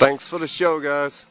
Thanks for the show, guys.